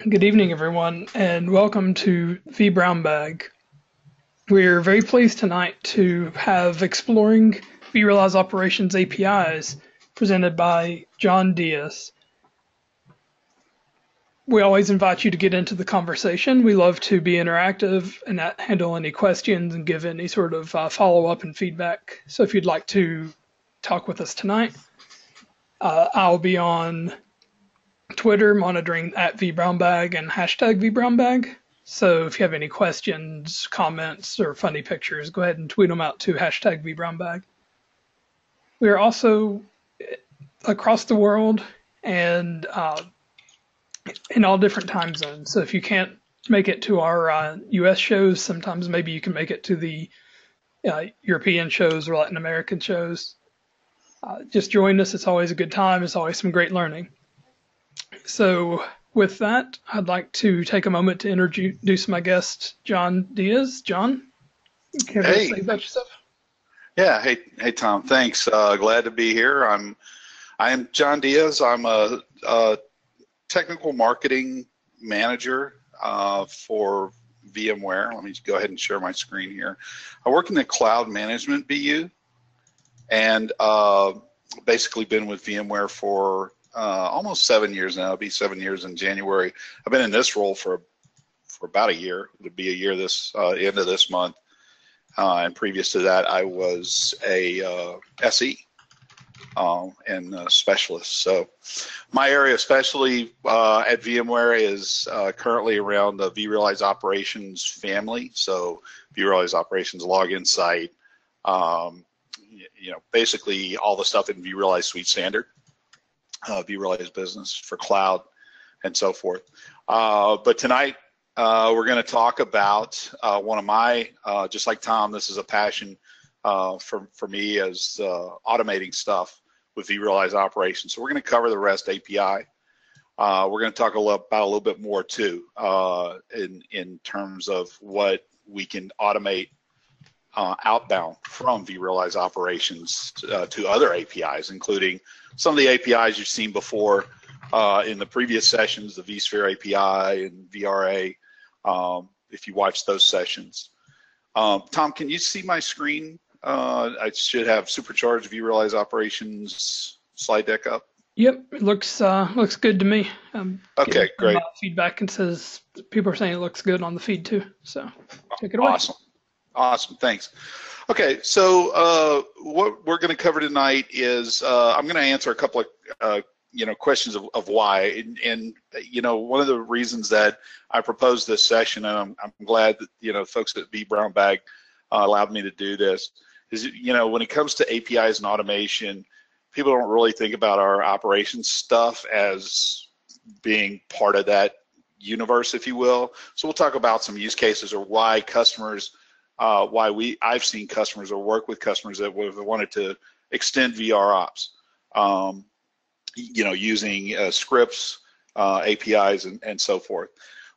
Good evening, everyone, and welcome to vBrownBag. We're very pleased tonight to have Exploring vRealize Operations APIs presented by John Dias. We always invite you to get into the conversation. We love to be interactive and handle any questions and give any sort of uh, follow up and feedback. So if you'd like to talk with us tonight, uh, I'll be on Twitter monitoring at vbrownbag and hashtag vbrownbag. So if you have any questions, comments, or funny pictures, go ahead and tweet them out to hashtag vbrownbag. We are also across the world and uh, in all different time zones. So if you can't make it to our uh, U.S. shows, sometimes maybe you can make it to the uh, European shows or Latin American shows. Uh, just join us. It's always a good time. It's always some great learning. So, with that, I'd like to take a moment to introduce my guest, John Dias. John, can you hey. say about yourself? Yeah. Hey, hey, Tom. Thanks. Uh, glad to be here. I'm, I am John Dias. I'm a, a technical marketing manager uh, for VMware. Let me go ahead and share my screen here. I work in the cloud management BU, and uh, basically been with VMware for uh, almost seven years now. It'll be seven years in January. I've been in this role for for about a year. It'll be a year this uh, end of this month. Uh, and previous to that, I was a uh, SE um, and specialist. So my area, especially uh, at VMware, is uh, currently around the vRealize Operations family. So vRealize Operations Log Insight, um, you know, basically all the stuff in vRealize Suite Standard uh, vRealize Business for cloud and so forth. Uh, but tonight uh, we're going to talk about uh, one of my, uh, just like Tom, this is a passion uh, for, for me as automating stuff with vRealize operations. So we're going to cover the REST API. we're going to talk a about a little bit more too in, in terms of what we can automate uh, outbound from vRealize operations to, uh, to, other APIs, including some of the APIs you've seen before uh, in the previous sessions, the vSphere API and VRA, um, if you watch those sessions. Um, Tom, can you see my screen? Uh, I should have supercharged vRealize operations slide deck up. Yep, it looks uh, looks good to me. Um, okay, great. Feedback and says people are saying it looks good on the feed too. So take it away. Awesome. Awesome, thanks. Okay, so uh, what we're going to cover tonight is uh, I'm going to answer a couple of uh, you know questions of, of why, and, and, you know one of the reasons that I proposed this session, and I'm, I'm glad that you know folks at vBrownBag uh, allowed me to do this, is you know when it comes to APIs and automation, people don't really think about our operations stuff as being part of that universe, if you will. So we'll talk about some use cases or why customers uh, why we I've seen customers or work with customers that have wanted to extend VR ops, um, you know, using uh, scripts, uh, APIs, and, and so forth.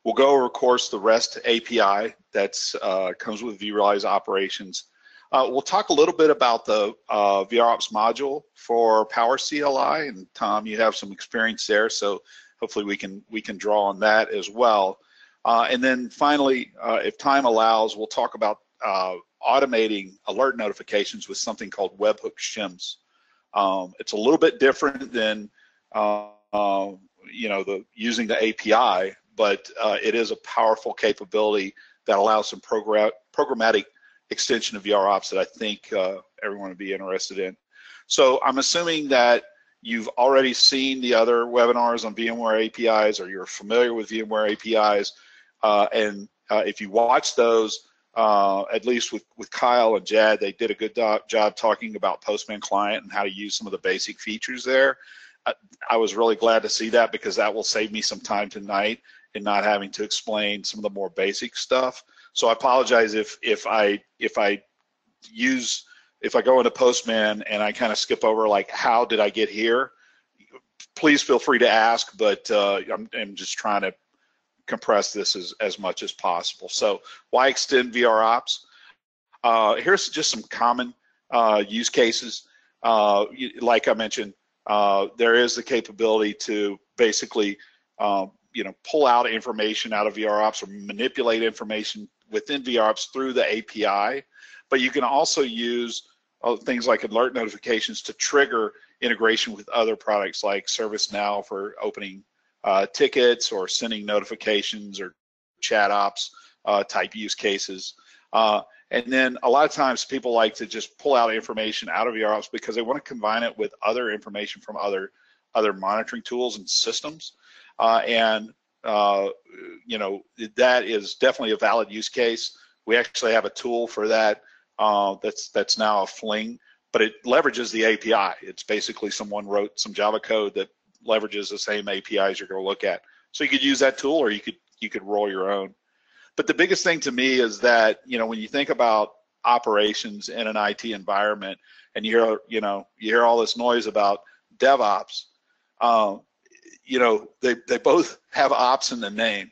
We'll go over, of course, the REST API that uh, comes with vRealize operations. Uh, we'll talk a little bit about the uh, VROps module for Power CLI, and Tom, you have some experience there, so hopefully we can we can draw on that as well. Uh, and then finally, uh, if time allows, we'll talk about uh, automating alert notifications with something called webhook shims. Um, it's a little bit different than uh, uh, you know the using the API, but uh, it is a powerful capability that allows some program programmatic extension of VROps that I think uh, everyone would be interested in. So I'm assuming that you've already seen the other webinars on VMware APIs or you're familiar with VMware APIs. Uh, and if you watch those, uh, at least with, with Kyle and Jad, they did a good job talking about Postman Client and how to use some of the basic features there. I, I, was really glad to see that because that will save me some time tonight in not having to explain some of the more basic stuff. So I apologize if if I if I use if I go into Postman and I kind of skip over like how did I get here. Please feel free to ask, but uh, I'm, I'm just trying to compress this as, as much as possible. So why extend VR ops? Uh, here's just some common uh, use cases. Uh, like I mentioned, uh, there is the capability to basically um, you know, pull out information out of VR ops or manipulate information within VR ops through the API. But you can also use uh, things like alert notifications to trigger integration with other products like ServiceNow for opening uh, tickets or sending notifications or chat ops uh, type use cases. Uh, and then a lot of times people like to just pull out information out of VROps because they want to combine it with other information from other other monitoring tools and systems. Uh, and uh, you know that is definitely a valid use case. We actually have a tool for that uh, that's that's now a Fling, but it leverages the API. It's basically someone wrote some Java code that leverages the same APIs you're going to look at. So you could use that tool, or you could you could roll your own. But the biggest thing to me is that you know when you think about operations in an IT environment, and you hear you know you hear all this noise about DevOps, um, you know they they both have ops in the name,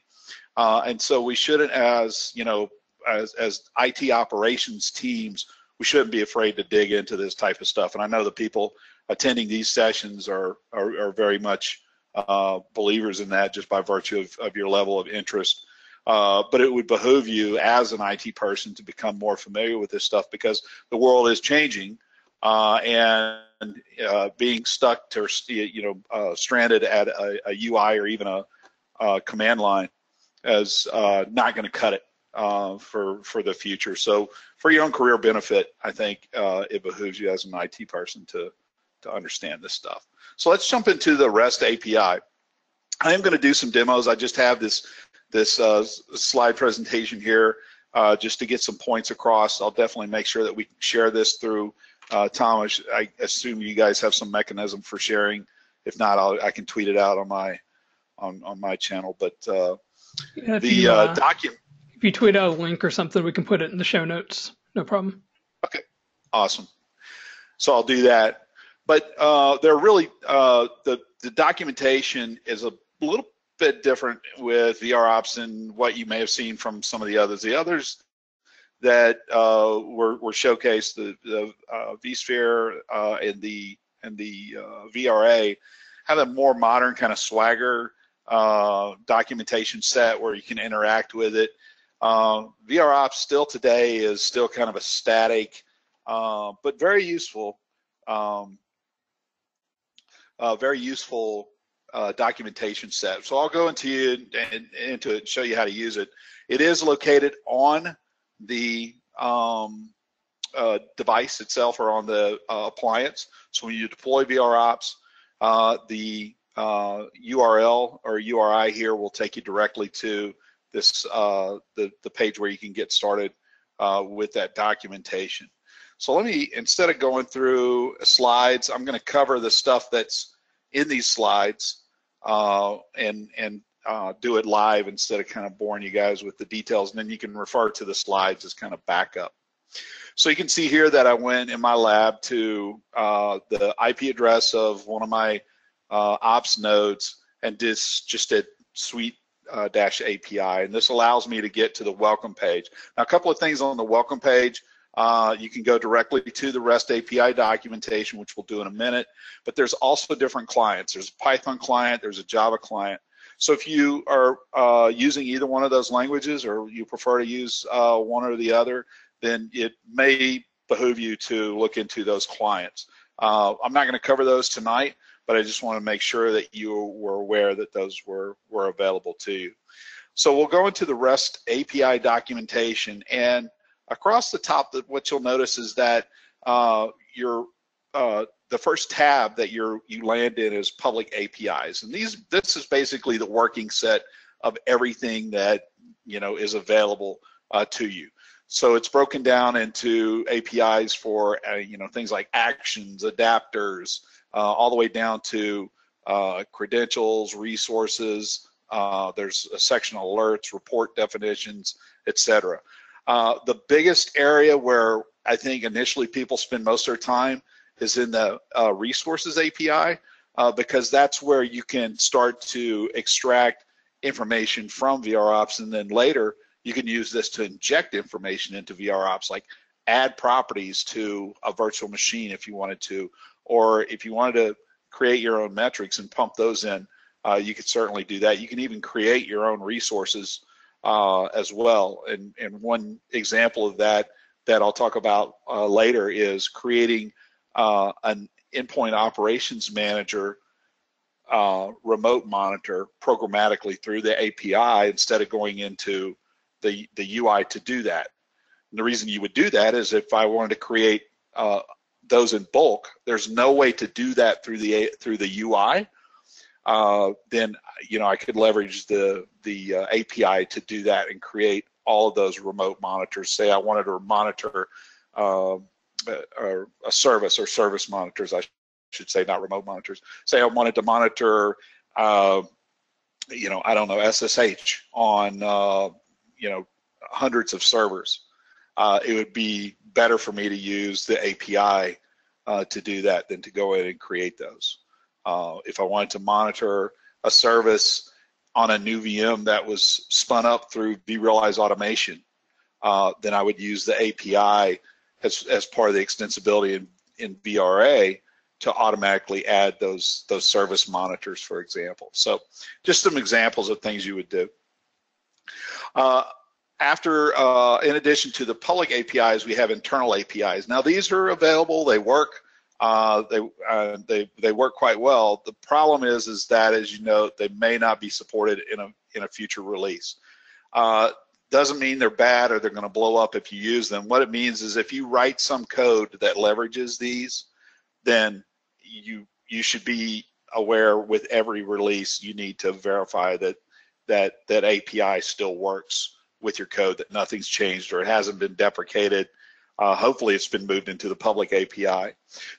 uh, and so we shouldn't as you know as as IT operations teams we shouldn't be afraid to dig into this type of stuff. And I know the people attending these sessions are are, are very much uh, believers in that just by virtue of, of your level of interest. Uh, but it would behoove you as an IT person to become more familiar with this stuff because the world is changing, uh, and uh, being stuck to you know uh, stranded at a, a, UI or even a, a command line is uh, not going to cut it for for the future. So for your own career benefit, I think it behooves you as an IT person to to understand this stuff. So let's jump into the REST API. I am going to do some demos. I just have this this uh, slide presentation here uh, just to get some points across. I'll definitely make sure that we share this through uh, Thomas. I assume you guys have some mechanism for sharing. If not, I'll, i can tweet it out on my on on my channel. But uh, yeah, the you, uh, uh, document. If you tweet out a link or something, we can put it in the show notes. No problem. Okay, awesome. So I'll do that. But uh, they're really the the documentation is a little bit different with VROps and what you may have seen from some of the others. The others that uh, were, were showcased, the, the uh, vSphere uh, and the and the uh, VRA, have a more modern kind of swagger uh, documentation set where you can interact with it. Uh, VROps still today is still kind of a static, but very useful. Um, very useful uh, documentation set. So I'll go into you and into it and show you how to use it. It is located on the um, uh, device itself or on the uh, appliance. So when you deploy VROps, uh, the URL uh, or URI here will take you directly to this uh, the the page where you can get started with that documentation. So let me instead of going through slides, I'm going to cover the stuff that's in these slides uh, and and uh, do it live instead of kind of boring you guys with the details. And then you can refer to the slides as kind of backup. So you can see here that I went in my lab to uh, the IP address of one of my uh, ops nodes and just just did suite uh, dash API. And this allows me to get to the welcome page. Now, a couple of things on the welcome page. Uh, you can go directly to the REST API documentation, which we'll do in a minute, but there's also different clients. There's a Python client, there's a Java client. So if you are uh, using either one of those languages or you prefer to use uh, one or the other, then it may behoove you to look into those clients. Uh, I'm not going to cover those tonight, but I just want to make sure that you were aware that those were, were available to you. So we'll go into the REST API documentation and Across the top, what you'll notice is that uh, your uh, the first tab that you you land in is public APIs, and these this is basically the working set of everything that you know is available uh, to you. So it's broken down into APIs for uh, you know things like actions, adapters, uh, all the way down to uh, credentials, resources. Uh, there's a section of alerts, report definitions, etc. Uh, the biggest area where I think initially people spend most of their time is in the uh, resources API uh, because that's where you can start to extract information from VROps and then later you can use this to inject information into VROps like add properties to a virtual machine if you wanted to or if you wanted to create your own metrics and pump those in uh, you could certainly do that. You can even create your own resources uh, as well. And, and one example of that that I'll talk about uh, later is creating uh, an endpoint operations manager uh, remote monitor programmatically through the API instead of going into the, the UI to do that. And the reason you would do that is if I wanted to create uh, those in bulk, there's no way to do that through the through the UI. Uh, then you know I could leverage the the uh, API to do that and create all of those remote monitors. Say I wanted to monitor um, a, a service or service monitors, I should say, not remote monitors. Say I wanted to monitor, uh, you know, I don't know, SSH on, uh, you know, hundreds of servers. Uh, it would be better for me to use the API uh, to do that than to go in and create those. Uh, if I wanted to monitor a service on a new VM that was spun up through vRealize automation, uh, then I would use the API as, as part of the extensibility in, in VRA to automatically add those those service monitors, for example. So just some examples of things you would do. Uh, after, uh, in addition to the public APIs, we have internal APIs. Now these are available, they work, uh, they, uh, they, they work quite well. The problem is, is that as you know, they may not be supported in a, in a future release. Uh, doesn't mean they're bad or they're going to blow up if you use them. What it means is if you write some code that leverages these, then you you should be aware with every release you need to verify that that that API still works with your code, that nothing's changed or it hasn't been deprecated. Uh, hopefully it's been moved into the public API.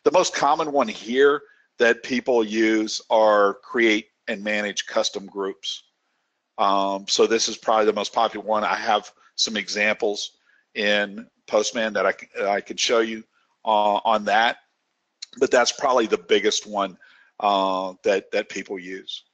The most common one here that people use are create and manage custom groups. Um, so this is probably the most popular one. I have some examples in Postman that I, I can show you uh, on that, but that's probably the biggest one uh, that, that people use.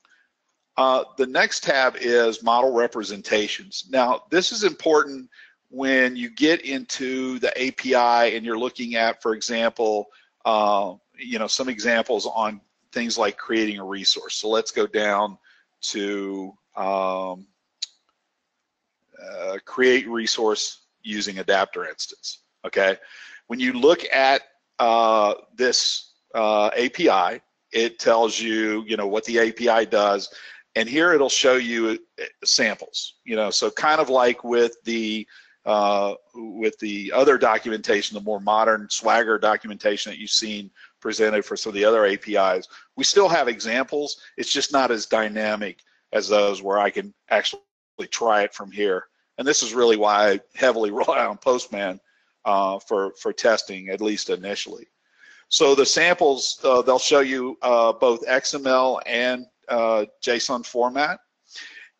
Uh, the next tab is model representations. Now, this is important when you get into the API and you're looking at, for example, uh, you know, some examples on things like creating a resource. So let's go down to um, uh, create resource using adapter instance. Okay, when you look at uh, this uh, API, it tells you, you know, what the API does, and here it'll show you uh, samples. You know, so kind of like with the uh, with the other documentation, the more modern Swagger documentation that you've seen presented for some of the other APIs, we still have examples. It's just not as dynamic as those where I can actually try it from here. And this is really why I heavily rely on Postman uh, for, for testing, at least initially. So the samples, uh, they'll show you uh, both XML and uh, JSON format.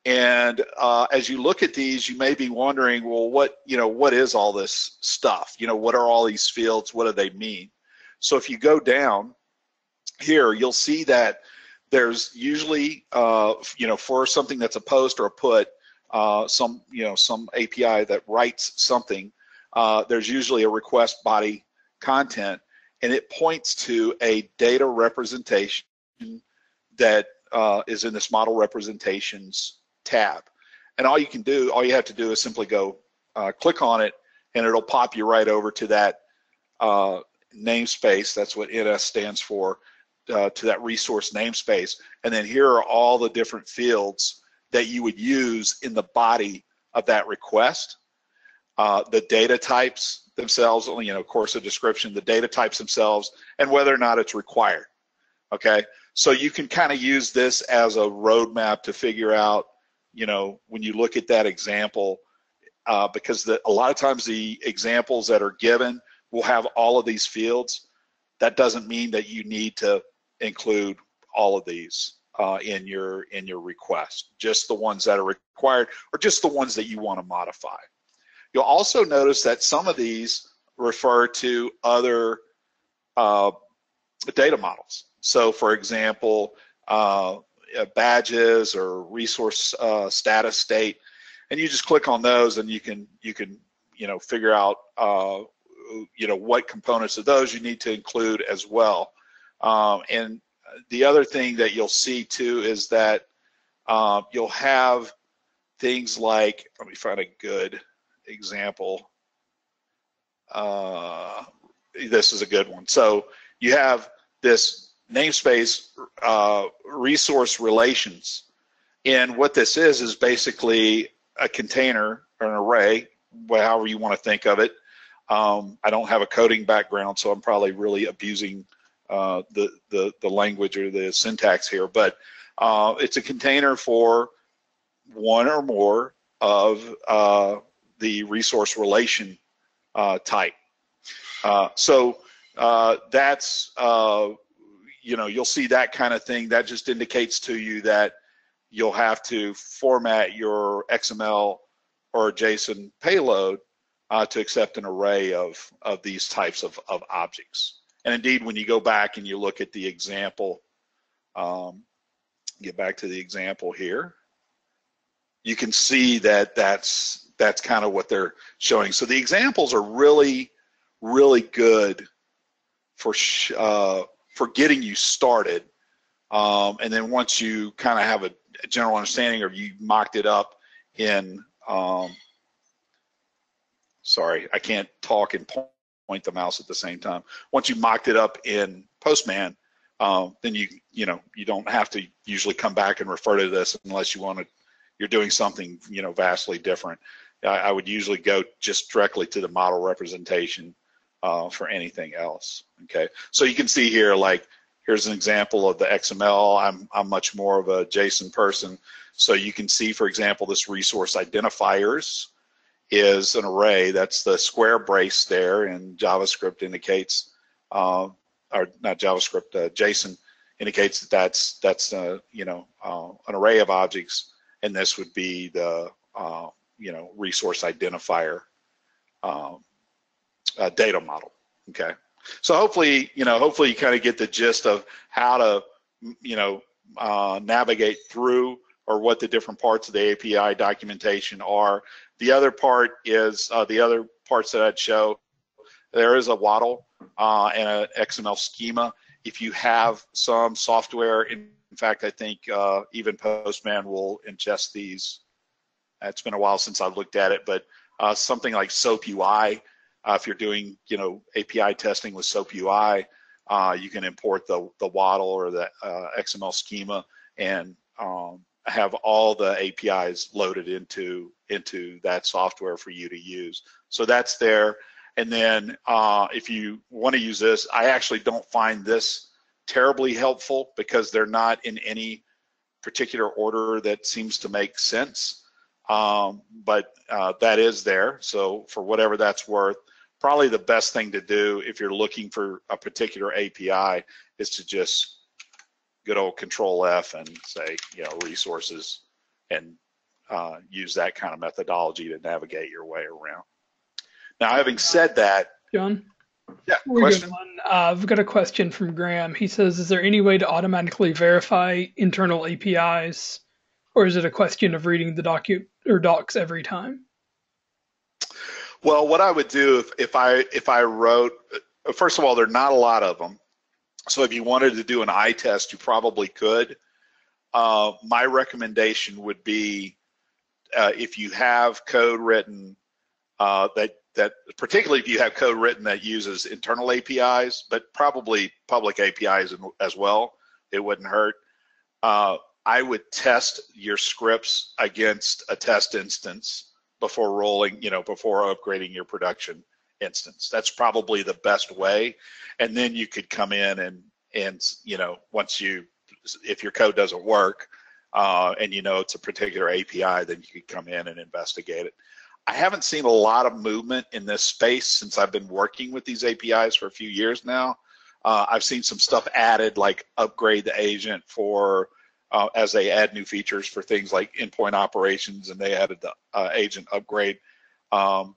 And uh, as you look at these, you may be wondering, well, what you know, what is all this stuff? You know, what are all these fields? What do they mean? So if you go down here, you'll see that there's usually, uh, you know, for something that's a post or a put, uh, some, you know, some API that writes something, uh, there's usually a request body content, and it points to a data representation that uh, is in this model representations tab. And all you can do, all you have to do is simply go uh, click on it, and it'll pop you right over to that uh, namespace. That's what NS stands for uh, to that resource namespace. And then here are all the different fields that you would use in the body of that request. Uh, the data types themselves, you know, of course, a description, the data types themselves, and whether or not it's required. Okay, so you can kind of use this as a roadmap to figure out, you know, when you look at that example, uh, because the, a lot of times the examples that are given will have all of these fields. That doesn't mean that you need to include all of these uh, in your in your request, just the ones that are required or just the ones that you want to modify. You'll also notice that some of these refer to other uh, data models. So for example, uh, badges or resource uh, status state, and you just click on those and you can you can you know figure out uh, you know what components of those you need to include as well. Um, and the other thing that you'll see too is that uh, you'll have things like, let me find a good example. Uh, this is a good one. So you have this namespace uh, resource relations. And what this is, is basically a container or an array, however you want to think of it. Um, I don't have a coding background, so I'm probably really abusing uh, the, the, the language or the syntax here, but uh, it's a container for one or more of uh, the resource relation uh, type. Uh, so uh, that's, you know, you'll see that kind of thing. That just indicates to you that you'll have to format your XML or JSON payload to accept an array of, of these types of, of objects. And indeed, when you go back and you look at the example, um, get back to the example here, you can see that that's that's kind of what they're showing. So the examples are really, really good for uh, for getting you started. Um, and then once you kind of have a, a, general understanding or you mocked it up in, um, sorry, I can't talk and point the mouse at the same time. Once you mocked it up in Postman, um, then you you know you don't have to usually come back and refer to this unless you want to you're doing something you know vastly different. I, I would usually go just directly to the model representation uh, for anything else. Okay, so you can see here like here's an example of the XML. I'm I'm much more of a JSON person, so you can see for example this resource identifiers is an array. That's the square brace there, and JavaScript indicates, uh, or not JavaScript, uh, JSON indicates that that's that's uh, you know uh, an array of objects, and this would be the uh, you know resource identifier um, uh, data model. Okay, so hopefully you know hopefully you kind of get the gist of how to you know navigate through or what the different parts of the API documentation are the other part is uh, the other parts that I'd show. There is a WADL uh, and an XML schema. If you have some software, in fact, I think uh, even Postman will ingest these. It's been a while since I've looked at it, but uh, something like SOAP UI, uh, if you're doing you know API testing with SOAP UI, uh, you can import the the WADL or the XML schema and um, have all the APIs loaded into into that software for you to use. So that's there. And then uh, if you want to use this, I actually don't find this terribly helpful because they're not in any particular order that seems to make sense. Um, but uh, that is there. So for whatever that's worth, probably the best thing to do if you're looking for a particular API is to just good old control F and say, you know, resources and uh, use that kind of methodology to navigate your way around. Now, having said that, John, yeah, question. Uh, I've got a question from Graham. He says, "Is there any way to automatically verify internal APIs, or is it a question of reading the docu or docs every time?" Well, what I would do if, if I if I wrote, first of all, there are not a lot of them. So if you wanted to do an eye test, you probably could. Uh, my recommendation would be uh, if you have code written uh, that that particularly if you have code written that uses internal APIs, but probably public APIs as well, it wouldn't hurt. Uh, I would test your scripts against a test instance before rolling, you know, before upgrading your production instance. That's probably the best way. And then you could come in and, and you know, once you, if your code doesn't work uh, and you know it's a particular API, then you could come in and investigate it. I haven't seen a lot of movement in this space since I've been working with these APIs for a few years now. Uh, I've seen some stuff added like upgrade the agent for uh, as they add new features for things like endpoint operations and they added the uh, agent upgrade. Um,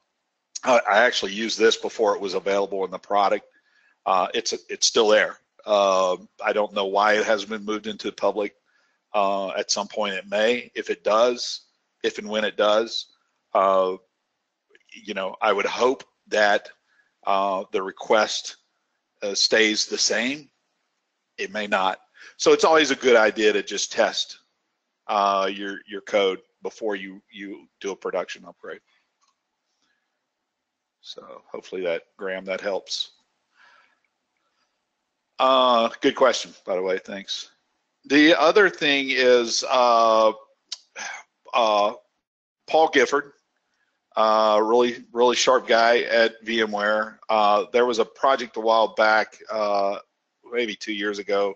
I actually used this before it was available in the product. Uh, it's it's still there. Uh, I don't know why it hasn't been moved into the public. Uh, at some point, it may. If it does, if and when it does, you know, I would hope that uh, the request uh, stays the same. It may not. So it's always a good idea to just test uh, your your code before you you do a production upgrade. So hopefully that Graham that helps. Uh, good question, by the way. Thanks. The other thing is uh, uh, Paul Gifford, uh, really really sharp guy at VMware. Uh, there was a project a while back, uh, maybe two years ago,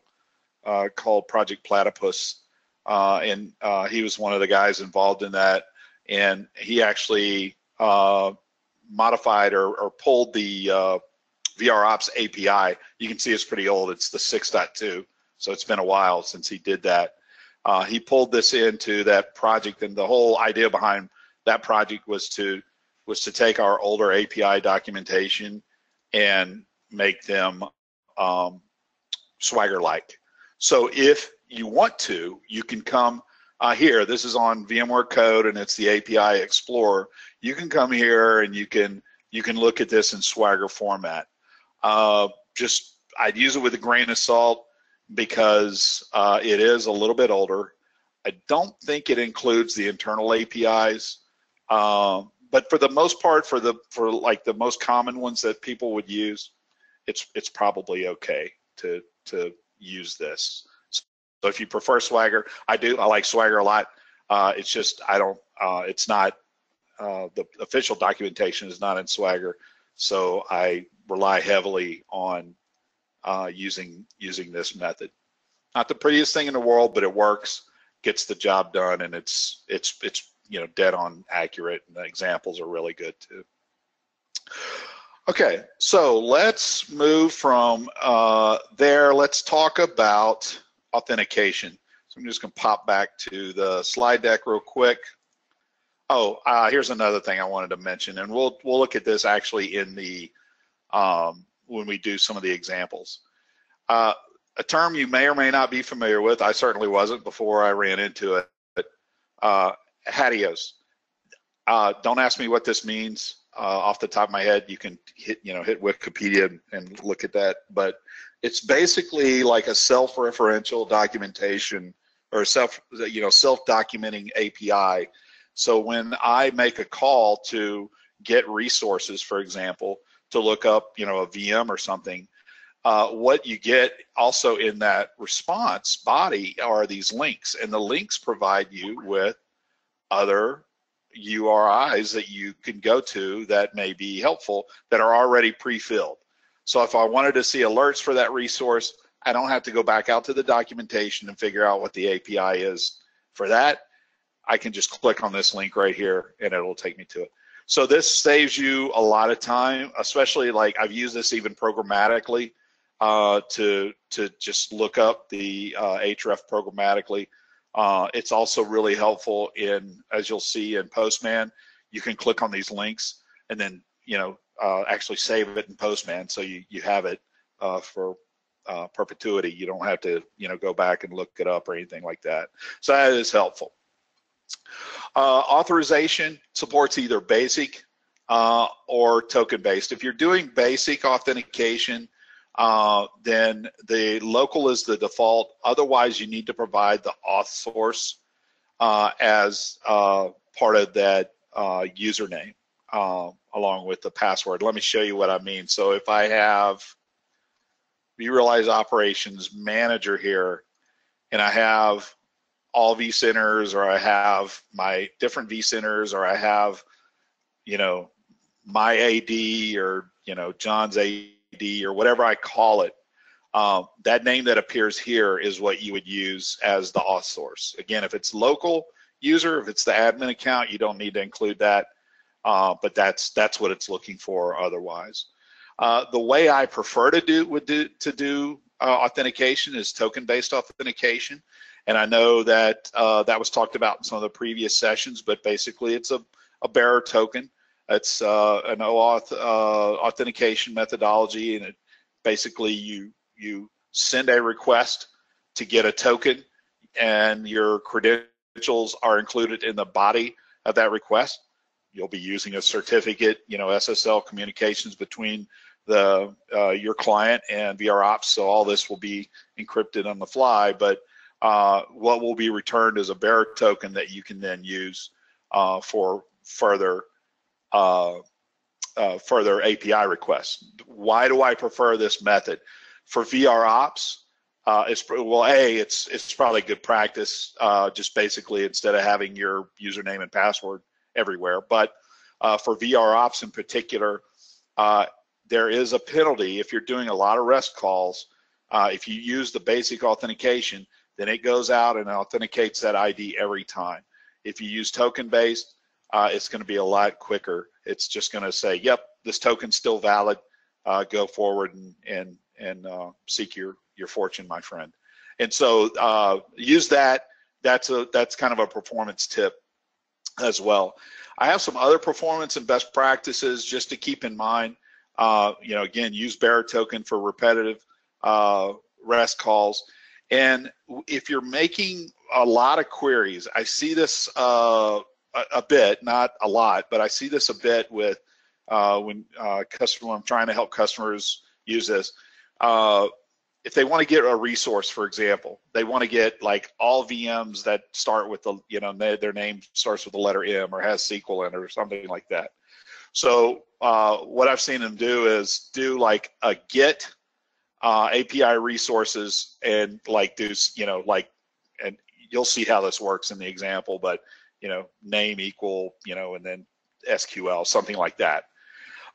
uh, called Project Platypus, uh, and uh, he was one of the guys involved in that. And he actually modified or, or, pulled the VROps API. You can see it's pretty old. It's the 6.2, so it's been a while since he did that. he pulled this into that project, and the whole idea behind that project was to was to take our older API documentation and make them um, Swagger-like. So if you want to, you can come uh, here. This is on VMware Code, and it's the API Explorer. You can come here and you can you can look at this in Swagger format. Uh, just I'd use it with a grain of salt because uh, it is a little bit older. I don't think it includes the internal APIs. Um, but for the most part, for the for like the most common ones that people would use, it's it's probably okay to to use this. So if you prefer Swagger, I do. I like Swagger a lot. Uh, it's just I don't. Uh, it's not uh, the official documentation is not in Swagger, so I rely heavily on uh, using using this method. Not the prettiest thing in the world, but it works, gets the job done, and it's it's it's you know dead on accurate and the examples are really good too okay so let's move from uh, there. Let's talk about authentication. So i'm just going to pop back to the slide deck real quick. Oh uh, here's another thing i wanted to mention and we'll we'll look at this actually in the um, when we do some of the examples. Uh, a term you may or may not be familiar with. I certainly wasn't before i ran into it but uh, HATEOAS. Uh, don't ask me what this means uh, off the top of my head. You can hit, you know, hit Wikipedia and, look at that. But it's basically like a self-referential documentation or self, you know, self-documenting API. So when I make a call to get resources, for example, to look up, you know, a VM or something, uh, what you get also in that response body are these links, and the links provide you with other URIs that you can go to that may be helpful that are already pre-filled. So if I wanted to see alerts for that resource, I don't have to go back out to the documentation and figure out what the API is for that. I can just click on this link right here and it'll take me to it. So this saves you a lot of time, especially like I've used this even programmatically uh, to to just look up the uh, href programmatically uh, it's also really helpful in, as you'll see in Postman, you can click on these links and then, you know, uh, actually save it in Postman so you, you have it uh, for uh, perpetuity. You don't have to, you know, go back and look it up or anything like that. So that is helpful. Uh, authorization supports either basic uh, or token based. If you're doing basic authentication, uh, then the local is the default. Otherwise, you need to provide the auth source uh, as uh, part of that uh, username uh, along with the password. Let me show you what I mean. So if I have vRealize Operations Manager here, and I have all vCenters, or I have my different vCenters, or I have, you know, my AD, or you know, John's AD or whatever I call it, uh, that name that appears here is what you would use as the auth source. Again, if it's local user, if it's the admin account, you don't need to include that, uh, but that's that's what it's looking for otherwise. Uh, the way I prefer to do would do to do uh, authentication is token-based authentication, and I know that uh, that was talked about in some of the previous sessions, but basically it's a, a bearer token it's uh, an OAuth uh, authentication methodology, and it basically you you send a request to get a token, and your credentials are included in the body of that request. You'll be using a certificate, you know, SSL communications between the uh, your client and VR ops. So all this will be encrypted on the fly, but uh, what will be returned is a bearer token that you can then use uh, for further uh, uh, further API requests. Why do I prefer this method? For VROps, uh, it's well, a it's it's probably good practice. just basically instead of having your username and password everywhere, but for VR ops in particular, there is a penalty if you're doing a lot of REST calls. Uh, if you use the basic authentication, then it goes out and authenticates that ID every time. If you use token based, uh, it's going to be a lot quicker. It's just going to say, "Yep, this token's still valid. Uh, go forward and and and uh, seek your your fortune, my friend." And so uh, use that. That's a that's kind of a performance tip as well. I have some other performance and best practices just to keep in mind. Uh, you know, again, use bearer token for repetitive uh, REST calls. And if you're making a lot of queries, I see this uh, a, bit, not a lot, but I see this a bit with uh, when uh, customer, I'm trying to help customers use this. Uh, if they want to get a resource, for example, they want to get like all VMs that start with the, you know, their name starts with the letter M or has SQL in it or something like that. So uh, what I've seen them do is do like a get uh, API resources and like do you know like and you'll see how this works in the example, but you know name equal you know and then SQL something like that,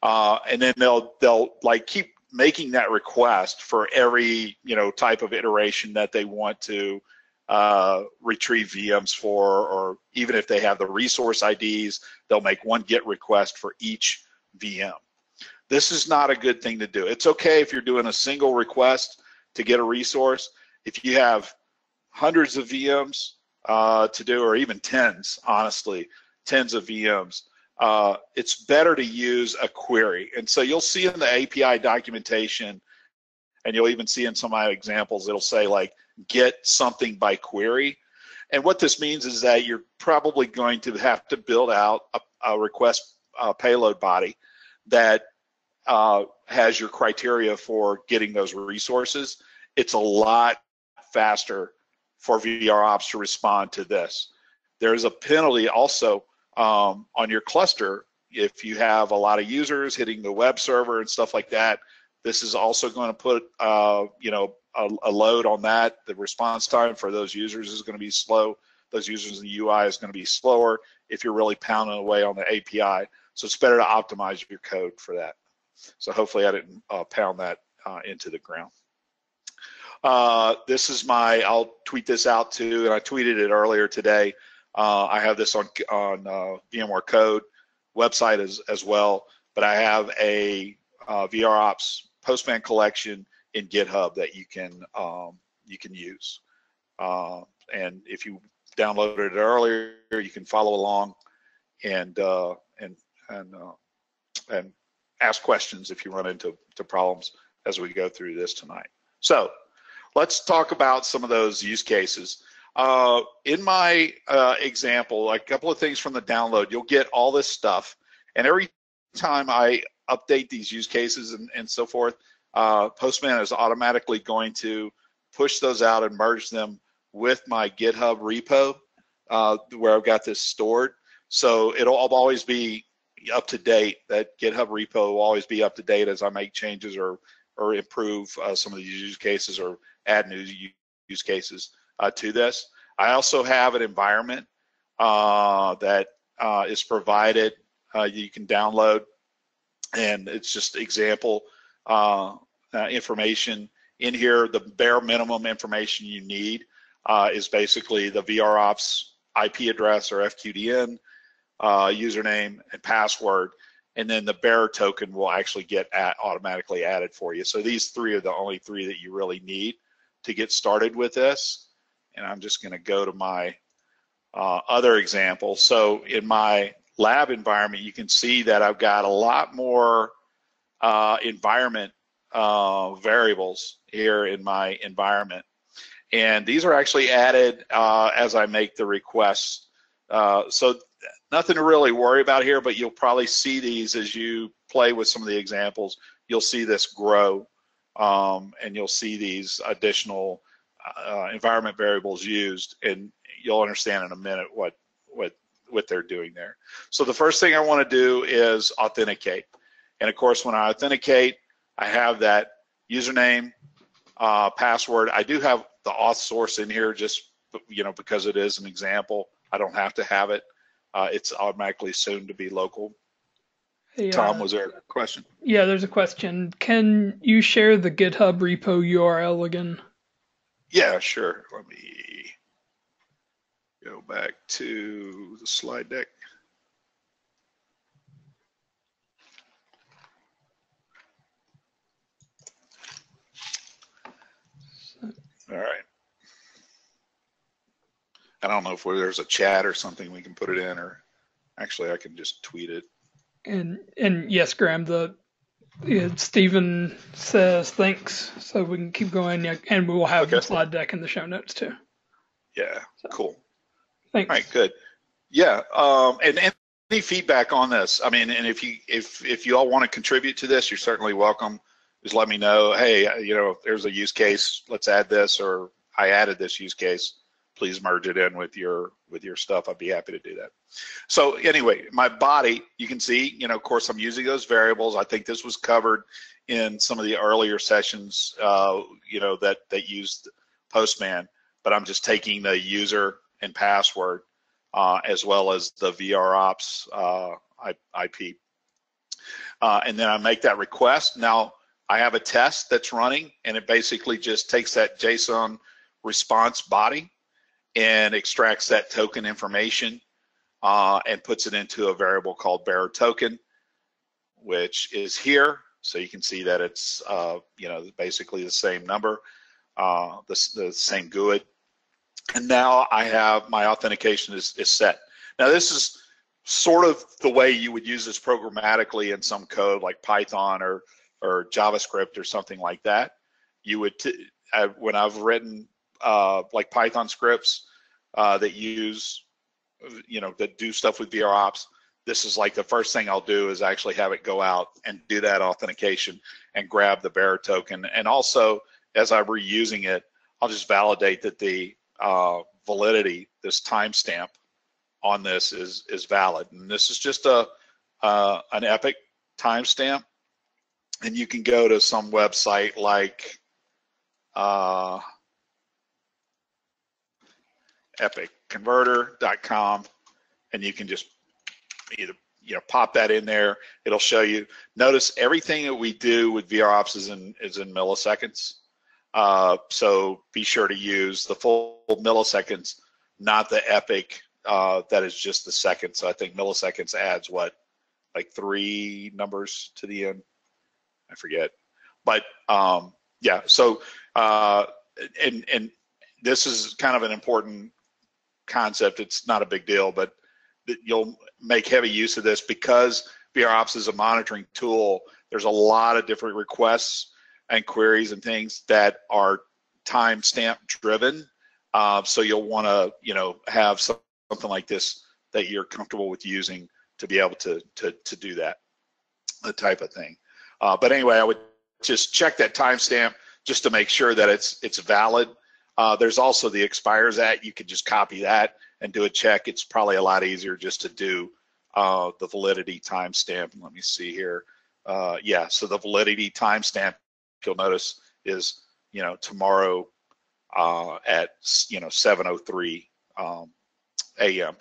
uh, and then they'll they'll like keep making that request for every you know type of iteration that they want to uh, retrieve VMs for, or even if they have the resource IDs, they'll make one GET request for each VM. This is not a good thing to do. It's okay if you're doing a single request to get a resource. If you have hundreds of VMs uh, to do, or even tens, honestly, tens of VMs, uh, it's better to use a query. And so you'll see in the API documentation, and you'll even see in some of my examples, it'll say like, get something by query. And what this means is that you're probably going to have to build out a, a request uh, payload body that uh, has your criteria for getting those resources, it's a lot faster for VR ops to respond to this. There's a penalty also um, on your cluster if you have a lot of users hitting the web server and stuff like that. This is also going to put, uh, you know, a, a, load on that. The response time for those users is going to be slow. Those users in the UI is going to be slower if you're really pounding away on the API. So it's better to optimize your code for that. So hopefully I didn't uh, pound that uh, into the ground. Uh, this is my, I'll tweet this out too, and I tweeted it earlier today. Uh, I have this on, on uh, VMware Code website as, as well, but I have a uh, VROps Postman collection in GitHub that you can um, you can use. and if you downloaded it earlier, you can follow along and and and and ask questions if you run into to problems as we go through this tonight. So let's talk about some of those use cases. Uh, in my uh, example, a couple of things from the download, you'll get all this stuff. And every time I update these use cases and, and so forth, uh, Postman is automatically going to push those out and merge them with my GitHub repo uh, where I've got this stored. So it'll always be up to date. That GitHub repo will always be up to date as I make changes or or improve uh, some of these use cases or add new use cases uh, to this. I also have an environment uh, that uh, is provided. Uh, you can download, and it's just example uh, information in here. The bare minimum information you need is basically the VROps IP address or FQDN, username and password, and then the bearer token will actually get at, automatically added for you. So these three are the only three that you really need to get started with this. And I'm just going to go to my uh, other example. So in my lab environment, you can see that I've got a lot more uh, environment uh, variables here in my environment. And these are actually added uh, as I make the requests. Uh, so nothing to really worry about here, but you'll probably see these as you play with some of the examples. you'll see this grow um, and you'll see these additional uh, environment variables used and you'll understand in a minute what what what they're doing there. So the first thing I want to do is authenticate. And of course, when I authenticate, I have that username, uh, password. I do have the auth source in here just you know because it is an example. I don't have to have it. Uh, it's automatically soon to be local. Hey, Tom, uh, was there a question? Yeah, there's a question. Can you share the GitHub repo URL again? Yeah, sure. Let me go back to the slide deck. All right. I don't know if there's a chat or something we can put it in, or actually I can just tweet it. And and yes, Graham, the yeah, Stephen says thanks, so we can keep going, and we will have okay. the slide deck in the show notes too. Yeah, so, cool. Thanks. All right, good. Yeah, um, and, and any feedback on this? I mean, and if you if if you all want to contribute to this, you're certainly welcome. Just let me know. Hey, you know, if there's a use case. Let's add this, or I added this use case please merge it in with your with your stuff. I'd be happy to do that. So anyway, my body, you can see, you know, of course, I'm using those variables. I think this was covered in some of the earlier sessions, uh, you know, that that used Postman, but I'm just taking the user and password uh, as well as the VROps uh, IP. Uh, and then I make that request. Now I have a test that's running and it basically just takes that JSON response body and extracts that token information uh, and puts it into a variable called bearer token, which is here. So you can see that it's uh, you know basically the same number, uh, the, the same GUID. And now I have my authentication is, is set. Now this is sort of the way you would use this programmatically in some code like Python or or JavaScript or something like that. You would, I, when I've written uh, like Python scripts, uh, that use, you know, that do stuff with VR ops, this is like the first thing I'll do is actually have it go out and do that authentication and grab the bearer token. And also, as I'm reusing it, I'll just validate that the uh, validity, this timestamp on this is is valid. And this is just a uh, an epoch timestamp. And you can go to some website like uh, epochconverter.com, and you can just either you know pop that in there. It'll show you. Notice everything that we do with VROps is in is in milliseconds. Uh, so be sure to use the full milliseconds, not the epoch. Uh, that is just the seconds. So I think milliseconds adds what, like three numbers to the end. I forget, but um, yeah. So uh, and and this is kind of an important concept, it's not a big deal, but you'll make heavy use of this because VROps is a monitoring tool. There's a lot of different requests and queries and things that are timestamp driven. Uh, so you'll want to, you know, have something like this that you're comfortable with using to be able to to to do that, the type of thing. Uh, but anyway, I would just check that timestamp just to make sure that it's it's valid uh, there's also the expires at. You could just copy that and do a check. It's probably a lot easier just to do uh, the validity timestamp. Let me see here. Uh, yeah, so the validity timestamp, you'll notice, is you know tomorrow uh, at you know 7:03 um, a.m.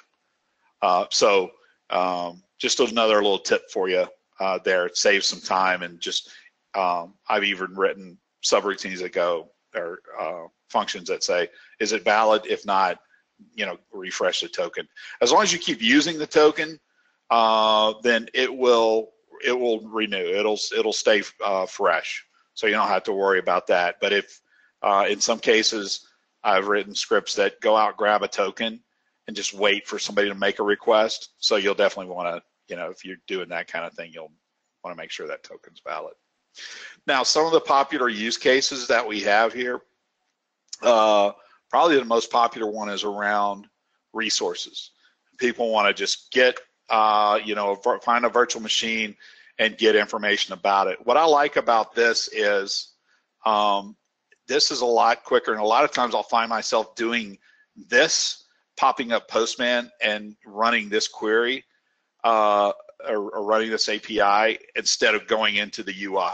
Uh, so um, just another little tip for you uh, there. It saves some time and just um, I've even written subroutines that go or uh, functions that say, is it valid? If not, you know, refresh the token. As long as you keep using the token, uh, then it will it will renew. It'll it'll stay uh, fresh, so you don't have to worry about that. But if uh, in some cases I've written scripts that go out grab a token and just wait for somebody to make a request, so you'll definitely want to you know if you're doing that kind of thing, you'll want to make sure that token's valid. Now, some of the popular use cases that we have here, uh, probably the most popular one is around resources. People want to just get, uh, you know, find a virtual machine and get information about it. What I like about this is um, this is a lot quicker, and a lot of times I'll find myself doing this, popping up Postman and running this query uh, or, or running this API instead of going into the UI,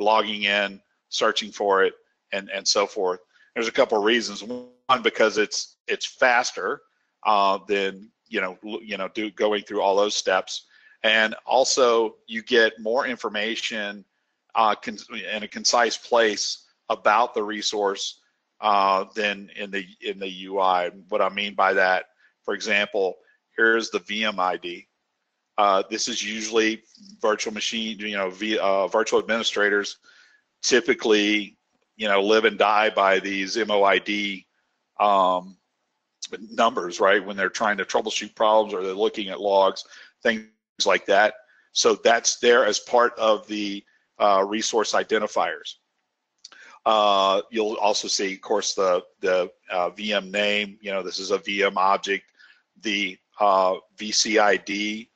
logging in, searching for it, and and so forth. There's a couple of reasons. One, because it's it's faster uh, than you know you know do going through all those steps, and also you get more information uh, in a concise place about the resource uh, than in the in the UI. What I mean by that, for example, here's the VM ID. Uh, this is usually virtual machine, you know, v, uh, virtual administrators typically, you know, live and die by these MOID um, numbers, right? When they're trying to troubleshoot problems or they're looking at logs, things like that. So that's there as part of the uh, resource identifiers. Uh, you'll also see, of course, the the uh, VM name. You know, this is a VM object. The uh, VCID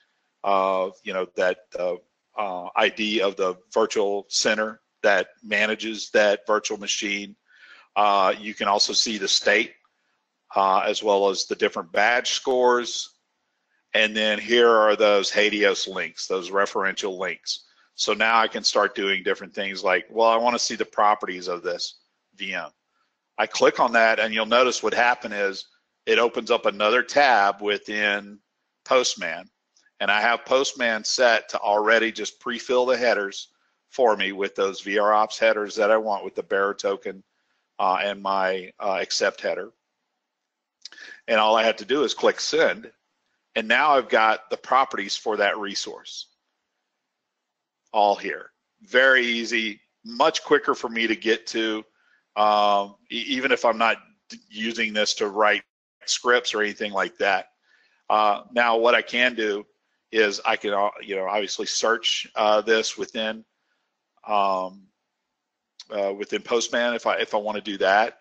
uh, you know, that uh, uh, ID of the virtual center that manages that virtual machine. Uh, you can also see the state uh, as well as the different badge scores. And then here are those HATEOAS links, those referential links. So now I can start doing different things like, well, I want to see the properties of this VM. I click on that and you'll notice what happened is it opens up another tab within Postman and I have Postman set to already just pre-fill the headers for me with those VROps headers that I want with the bearer token uh, and my uh, accept header. And all I have to do is click send. And now I've got the properties for that resource all here. Very easy, much quicker for me to get to, um, even if I'm not using this to write scripts or anything like that. Uh, now, what I can do is I can, uh, you know, obviously search uh, this within um, uh, within Postman if I if I want to do that,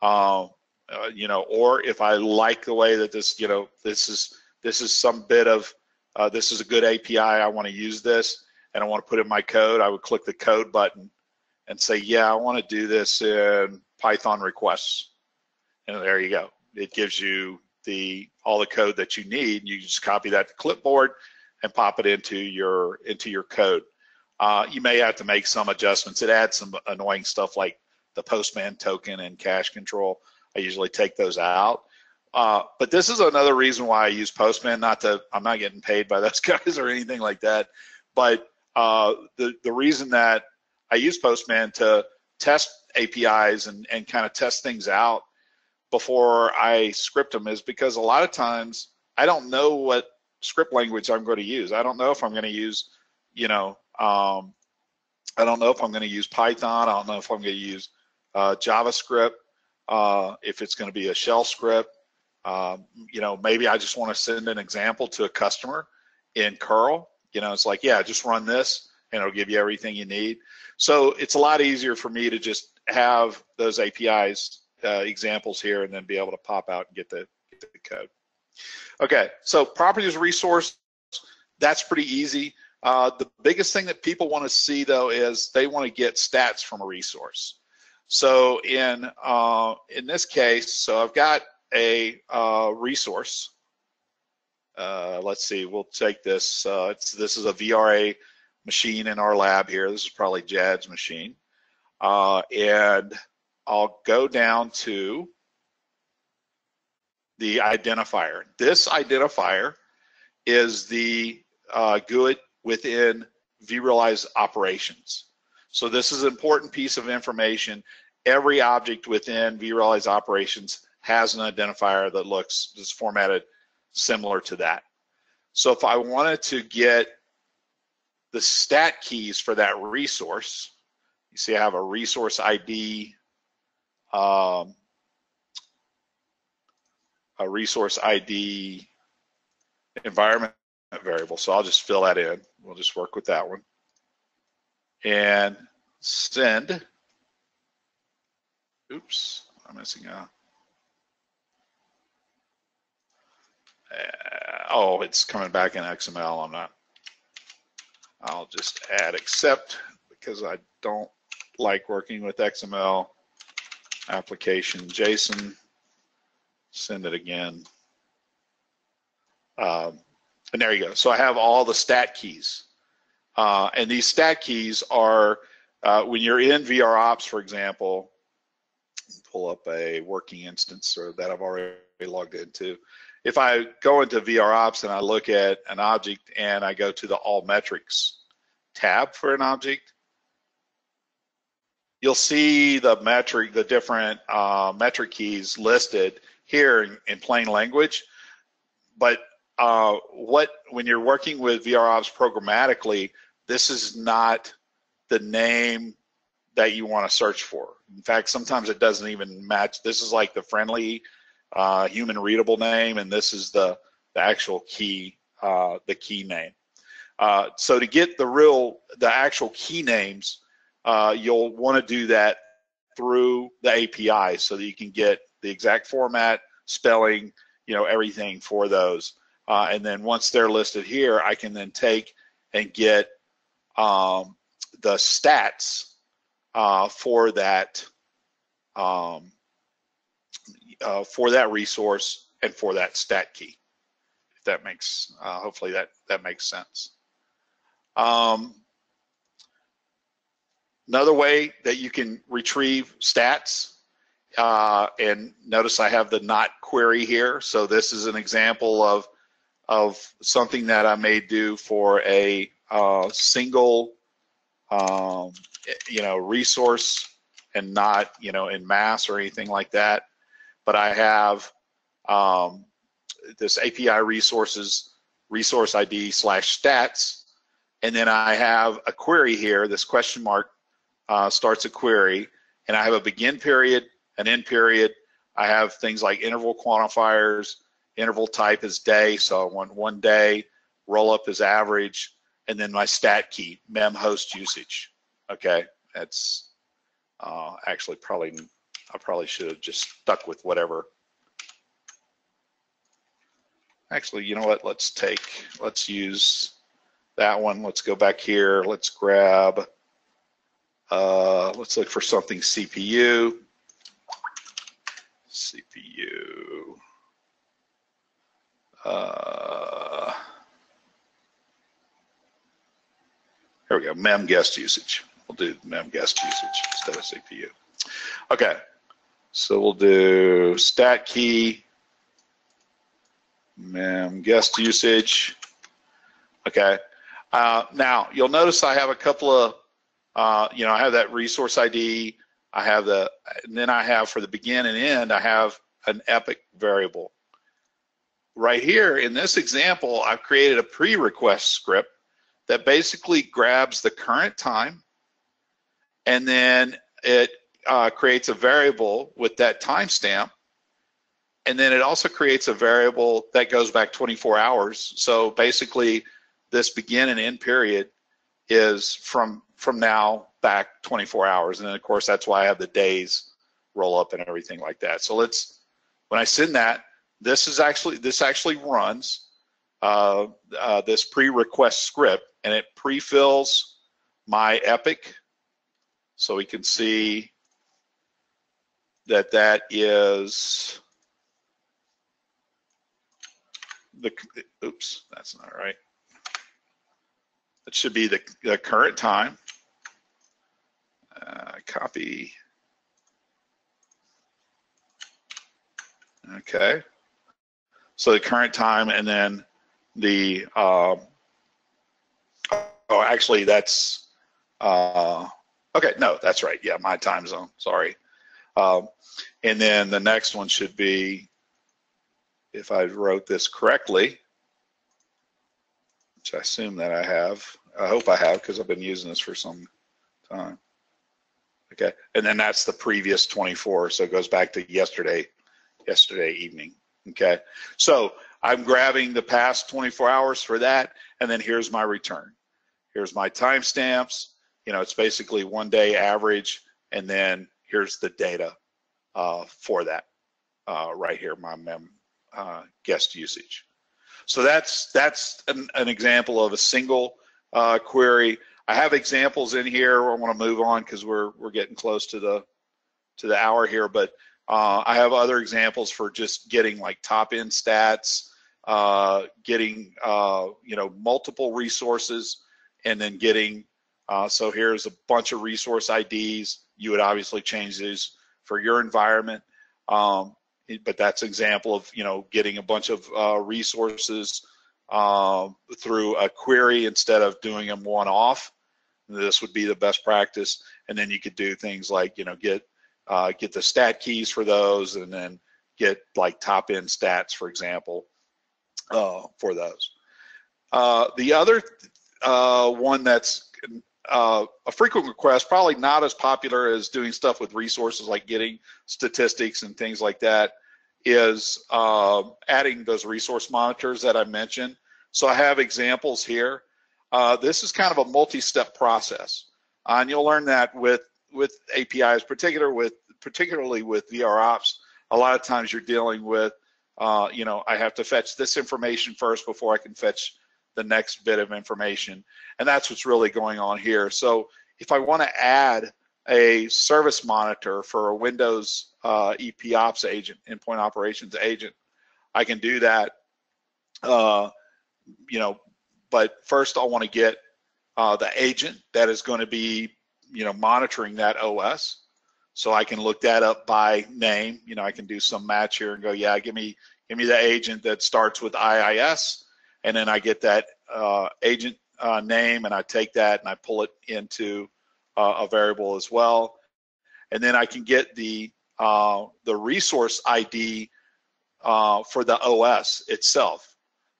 um, uh, you know, or if I like the way that this, you know, this is this is some bit of uh, this is a good API. I want to use this and I want to put in my code. I would click the code button and say, yeah, I want to do this in Python requests, and there you go. It gives you the all the code that you need. You just copy that to clipboard and pop it into your into your code. Uh, you may have to make some adjustments. It adds some annoying stuff like the Postman token and cache control. I usually take those out. Uh, but this is another reason why I use Postman. Not to, I'm not getting paid by those guys or anything like that. But uh, the the reason that I use Postman to test APIs and and kind of test things out before I script them is because a lot of times I don't know what script language I'm going to use. I don't know if I'm going to use, you know, um, I don't know if I'm going to use Python. I don't know if I'm going to use uh, JavaScript, uh, if it's going to be a shell script. Um, you know, maybe I just want to send an example to a customer in curl. You know, it's like, yeah, just run this and it'll give you everything you need. So it's a lot easier for me to just have those APIs uh, examples here and then be able to pop out and get the, get the code. Okay, so properties resource, that's pretty easy. Uh, the biggest thing that people want to see though is they want to get stats from a resource. So in uh, in this case, so I've got a uh, resource. Uh, let's see, we'll take this. Uh, this is a VRA machine in our lab here. This is probably Jad's machine, and I'll go down to the identifier. This identifier is the uh, GUID within vRealize operations. So this is an important piece of information. Every object within vRealize operations has an identifier that looks is formatted similar to that. So if I wanted to get the stat keys for that resource, you see I have a resource ID um, a resource ID environment variable. So I'll just fill that in. We'll just work with that one. And send. Oops, I'm missing a. Uh, oh, it's coming back in XML. I'm not. I'll just add accept because I don't like working with XML application JSON. Send it again. Um, and there you go. So I have all the stat keys. Uh, and these stat keys are, uh, when you're in VR ops, for example, pull up a working instance or that I've already logged into. If I go into VR ops and I look at an object and I go to the All Metrics tab for an object, you'll see the metric, the different uh, metric keys listed here in, in plain language. But uh, what when you're working with VROps programmatically, this is not the name that you want to search for. In fact, sometimes it doesn't even match. This is like the friendly uh, human readable name, and this is the, the actual key, uh, the key name. Uh, so to get the real, the actual key names, uh, you'll want to do that through the API so that you can get the exact format, spelling, you know, everything for those. Uh, and then once they're listed here, I can then take and get um, the stats uh, for that um, uh, for that resource and for that stat key. If that makes, uh, hopefully that that makes sense. Um, another way that you can retrieve stats, uh, and notice I have the not query here. So this is an example of of something that I may do for a uh, single, um, you know, resource and not, you know, in mass or anything like that. But I have um, this API resources resource ID slash stats and then I have a query here, this question mark uh, starts a query, and I have a begin period, an end period. I have things like interval quantifiers, interval type is day, so I want one day, roll up is average, and then my stat key, mem host usage. Okay, that's uh, actually probably, I probably should have just stuck with whatever. Actually, you know what, let's take, let's use that one. Let's go back here. Let's grab, uh, let's look for something CPU. CPU. Uh, here we go, mem guest usage. We'll do mem guest usage instead of CPU. Okay, so we'll do stat key, mem guest usage. Okay, uh, now, you'll notice I have a couple of, uh, you know, I have that resource ID, I have the, and then I have for the begin and end, I have an epoch variable. Right here in this example, I've created a pre-request script that basically grabs the current time and then it uh, creates a variable with that timestamp and then it also creates a variable that goes back 24 hours. So basically, this begin and end period is from from now back 24 hours. And then of course that's why I have the days roll up and everything like that. So let's when I send that this is actually this actually runs uh, uh, this pre-request script and it pre-fills my epoch. So we can see that that is the oops that's not right that should be the, the current time. Uh, copy. Okay. So the current time and then the, uh, oh, actually that's, uh, okay, no, that's right. Yeah, my time zone, sorry. Um, and then the next one should be, if I wrote this correctly, which I assume that I have. I hope I have because I've been using this for some time. Okay, and then that's the previous 24, so it goes back to yesterday, yesterday evening. Okay, so I'm grabbing the past 24 hours for that, and then here's my return. Here's my timestamps. You know, it's basically one day average, and then here's the data uh, for that uh, right here, my mem uh, guest usage. So that's that's an, an example of a single uh, query. I have examples in here. I want to move on because we're we're getting close to the to the hour here, but uh, I have other examples for just getting like top end stats, uh, getting uh, you know multiple resources, and then getting. Uh, so here's a bunch of resource IDs. You would obviously change these for your environment, um, but that's an example of you know getting a bunch of uh, resources um, through a query instead of doing them one off. This would be the best practice, and then you could do things like you know get uh, get the stat keys for those, and then get like top end stats, for example, uh, for those. Uh, the other uh, one that's uh, a frequent request, probably not as popular as doing stuff with resources like getting statistics and things like that, is uh, adding those resource monitors that I mentioned. So I have examples here. Uh, this is kind of a multi-step process, and you'll learn that with with APIs, particular with particularly with VROps. A lot of times you're dealing with, uh, you know, I have to fetch this information first before I can fetch the next bit of information, and that's what's really going on here. So if I want to add a service monitor for a Windows uh, EP Ops agent, endpoint operations agent, I can do that. Uh, you know, but first I want to get uh, the agent that is going to be, you know, monitoring that OS. So I can look that up by name. You know, I can do some match here and go, yeah, give me give me the agent that starts with IIS, and then I get that uh, agent uh, name, and I take that and I pull it into uh, a variable as well, and then I can get the uh, the resource ID uh, for the OS itself.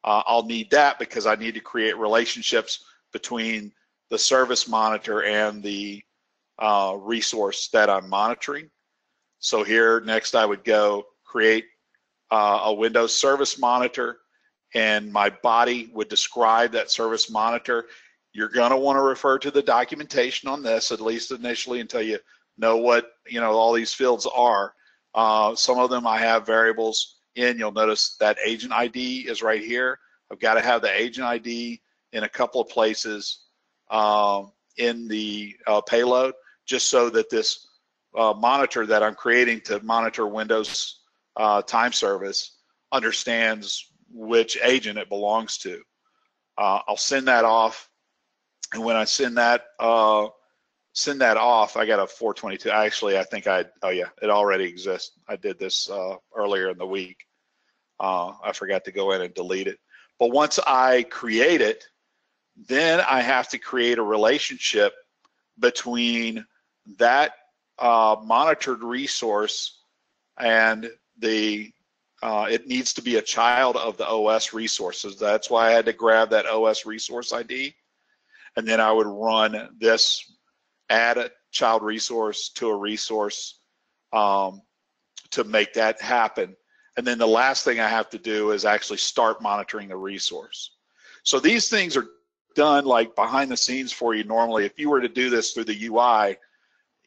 I'll need that because I need to create relationships between the service monitor and the resource that I'm monitoring. So here next I would go create uh, a Windows service monitor and my body would describe that service monitor. You're going to want to refer to the documentation on this, at least initially, until you know what you know all these fields are. Uh, some of them I have variables in. You'll notice that agent ID is right here. I've got to have the agent ID in a couple of places um, in the uh, payload, just so that this uh, monitor that I'm creating to monitor Windows uh, time service understands which agent it belongs to. Uh, I'll send that off, and when I send that uh, send that off, I got a 422. Actually, I think I oh yeah, it already exists. I did this uh, earlier in the week. Uh, I forgot to go in and delete it. But once I create it, then I have to create a relationship between that uh, monitored resource and the uh, it needs to be a child of the OS resources. That's why I had to grab that OS resource ID. And then I would run this add a child resource to a resource um, to make that happen. And then the last thing I have to do is actually start monitoring the resource. So these things are done like behind the scenes for you normally. If you were to do this through the UI,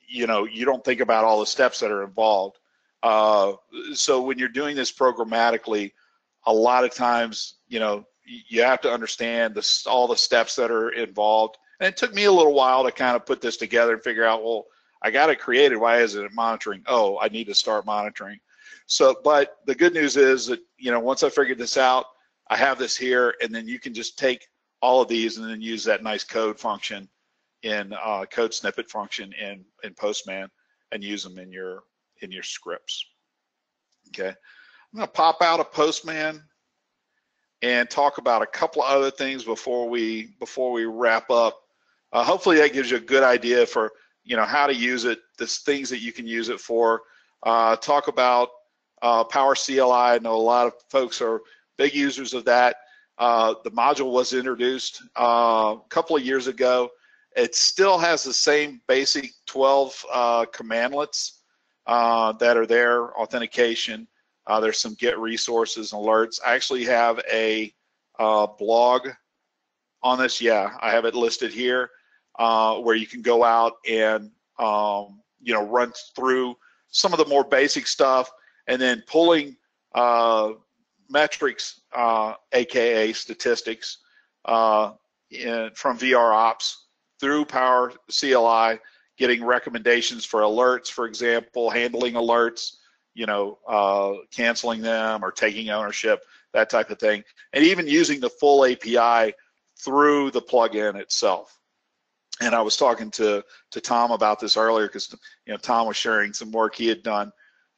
you know, you don't think about all the steps that are involved. Uh, so when you're doing this programmatically, a lot of times, you know, you have to understand the, all the steps that are involved. And it took me a little while to kind of put this together and figure out, well, I got it created. Why isn't it monitoring? Oh, I need to start monitoring. So, but the good news is that, you know, once I figured this out, I have this here, and then you can just take all of these and then use that nice code function in uh, code snippet function in, in Postman and use them in your in your scripts. Okay, I'm going to pop out a Postman and talk about a couple of other things before we before we wrap up. Uh, hopefully that gives you a good idea for you know how to use it, the things that you can use it for. Uh, talk about uh, Power CLI. I know a lot of folks are big users of that. Uh, the module was introduced uh, a couple of years ago. It still has the same basic 12 uh, commandlets uh, that are there, authentication. Uh, there's some get resources and alerts. I actually have a uh, blog on this. Yeah, I have it listed here uh, where you can go out and um, you know run through some of the more basic stuff and then pulling uh, metrics, aka uh, statistics, in, from VR Ops through Power CLI, getting recommendations for alerts, for example, handling alerts, you know, uh, canceling them or taking ownership, that type of thing, and even using the full API through the plugin itself. And I was talking to to Tom about this earlier because you know Tom was sharing some work he had done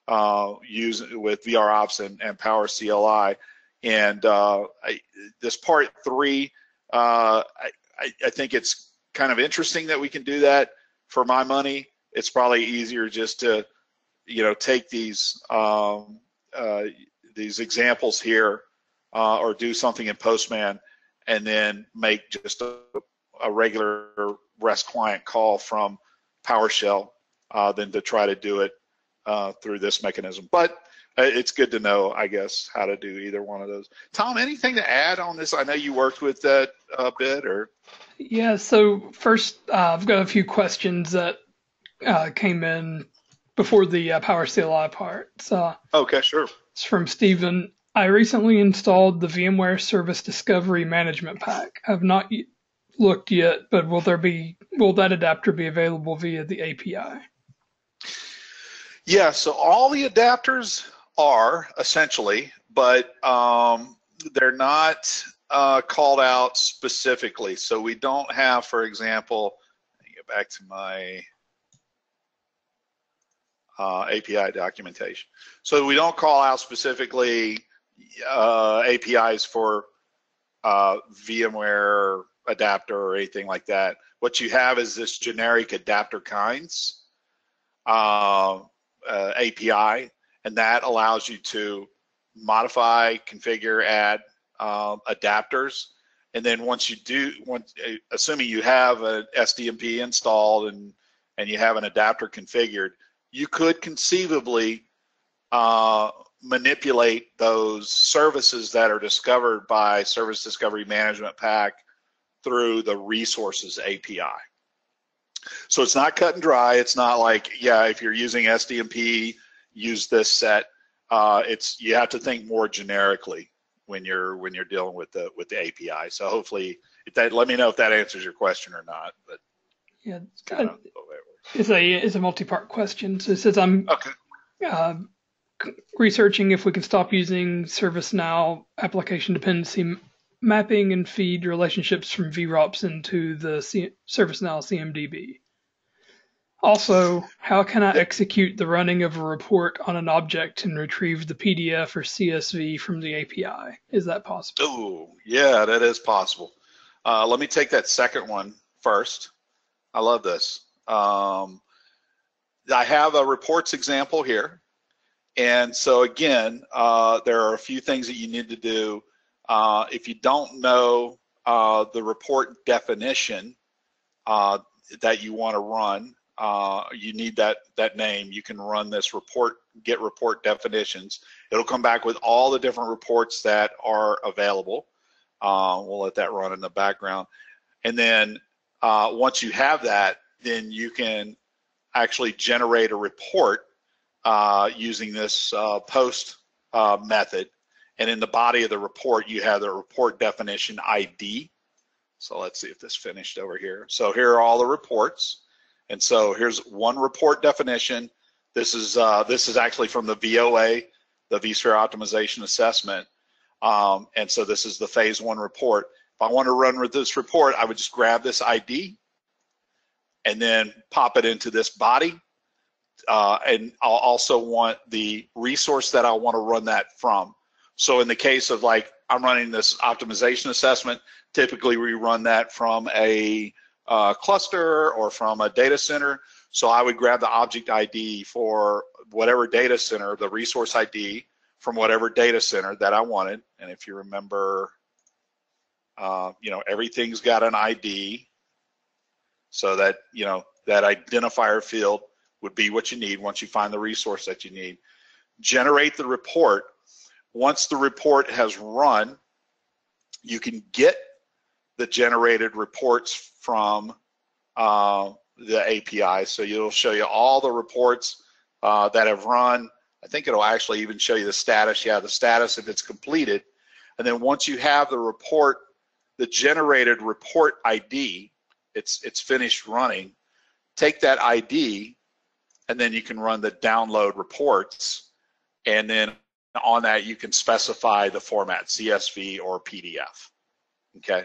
uh, using with VR Ops and, and Power CLI, and uh, I, this part three, uh, I, I think it's kind of interesting that we can do that. For my money, it's probably easier just to you know take these um, uh, these examples here uh, or do something in Postman and then make just a, a regular REST client call from PowerShell uh, than to try to do it uh, through this mechanism. But it's good to know, I guess, how to do either one of those. Tom, anything to add on this? I know you worked with that a bit, or yeah. So first, uh, I've got a few questions that uh, came in before the uh, Power CLI part. So, okay, sure. It's from Stephen. I recently installed the VMware Service Discovery Management Pack. I've not looked yet, but will there be will that adapter be available via the API? Yeah, so all the adapters are essentially, but um, they're not uh, called out specifically. So we don't have, for example, get back to my uh, API documentation. So we don't call out specifically uh, APIs for uh, VMware adapter or anything like that. What you have is this generic adapter kinds uh, uh API, and that allows you to modify, configure, add um, adapters. And then once you do, once, assuming you have an SDMP installed and and you have an adapter configured, you could conceivably uh, manipulate those services that are discovered by Service Discovery Management Pack through the resources API. So it's not cut and dry. It's not like, yeah, if you're using SDMP, use this set. Uh, it's you have to think more generically when you're when you're dealing with the with the API. So hopefully, if that let me know if that answers your question or not. But yeah, it's kind of it's a it's a multi-part question. So it says I'm okay. Uh, researching if we can stop using ServiceNow application dependency mapping and feed relationships from VROPS into the C- ServiceNow CMDB. Also, how can I execute the running of a report on an object and retrieve the PDF or CSV from the API? Is that possible? Oh, yeah, that is possible. Uh, let me take that second one first. I love this. Um, I have a reports example here. And so again, uh, there are a few things that you need to do. Uh, if you don't know uh, the report definition uh, that you want to run, uh, you need that that name. You can run this report, get report definitions. It'll come back with all the different reports that are available. Uh, we'll let that run in the background. And then once you have that, then you can actually generate a report uh, using this uh, post uh, method. And in the body of the report, you have the report definition ID. So let's see if this finished over here. So here are all the reports. And so here's one report definition. This is uh, this is actually from the VOA, the vSphere Optimization Assessment. Um, and so this is the phase one report. If I want to run with this report, I would just grab this ID and then pop it into this body. Uh, and I'll also want the resource that I want to run that from. So in the case of like I'm running this optimization assessment, typically we run that from a uh, cluster or from a data center. So I would grab the object ID for whatever data center, the resource ID from whatever data center that I wanted. And if you remember, uh, you know, everything's got an ID. So that, you know, that identifier field would be what you need once you find the resource that you need. Generate the report. Once the report has run, you can get the generated reports from uh, the API. So it'll show you all the reports uh, that have run. I think it'll actually even show you the status. Yeah, the status if it's completed. And then once you have the report the generated report ID, it's, it's finished running, take that ID, and then you can run the download reports, and then on that you can specify the format, CSV or PDF, okay?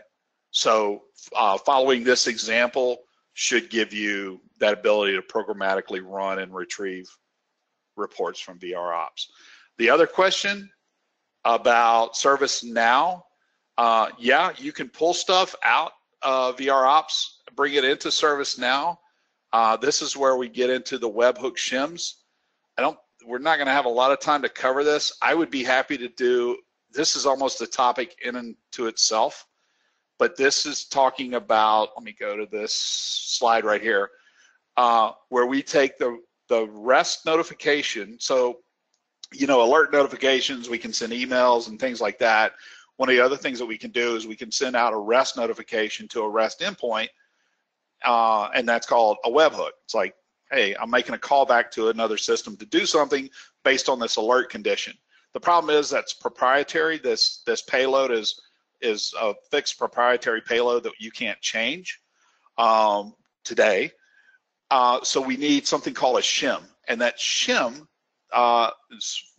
So uh, following this example should give you that ability to programmatically run and retrieve reports from VR Ops. The other question about ServiceNow, uh, yeah, you can pull stuff out of VR Ops, bring it into ServiceNow. Uh, this is where we get into the webhook shims. I don't, we're not going to have a lot of time to cover this. I would be happy to do, this is almost a topic in and to itself, but this is talking about, let me go to this slide right here, uh, where we take the, the REST notification. So you know, alert notifications, we can send emails and things like that. One of the other things that we can do is we can send out a REST notification to a REST endpoint, uh, and that's called a webhook. It's like, hey, I'm making a call back to another system to do something based on this alert condition. The problem is that's proprietary. This this payload is is a fixed proprietary payload that you can't change um, today. Uh, so we need something called a shim, and that shim uh,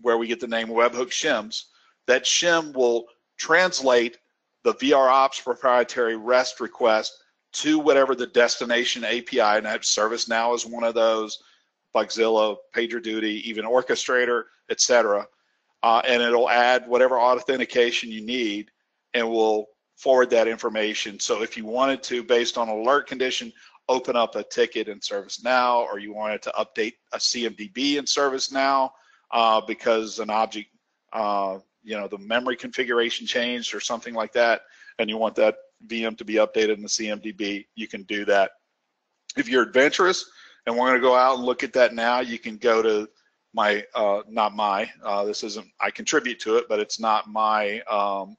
where we get the name webhook shims. That shim will translate the VROps proprietary REST request to whatever the destination API, and that ServiceNow is one of those, Bugzilla, PagerDuty, even Orchestrator, etc. Uh, and it'll add whatever authentication you need, and we'll forward that information. So if you wanted to, based on alert condition, open up a ticket in ServiceNow, or you wanted to update a CMDB in ServiceNow uh, because an object, uh, you know, the memory configuration changed or something like that, and you want that VM to be updated in the CMDB, you can do that. If you're adventurous and we're going to go out and look at that now, you can go to my, uh, not my, uh, this isn't, I contribute to it, but it's not my um,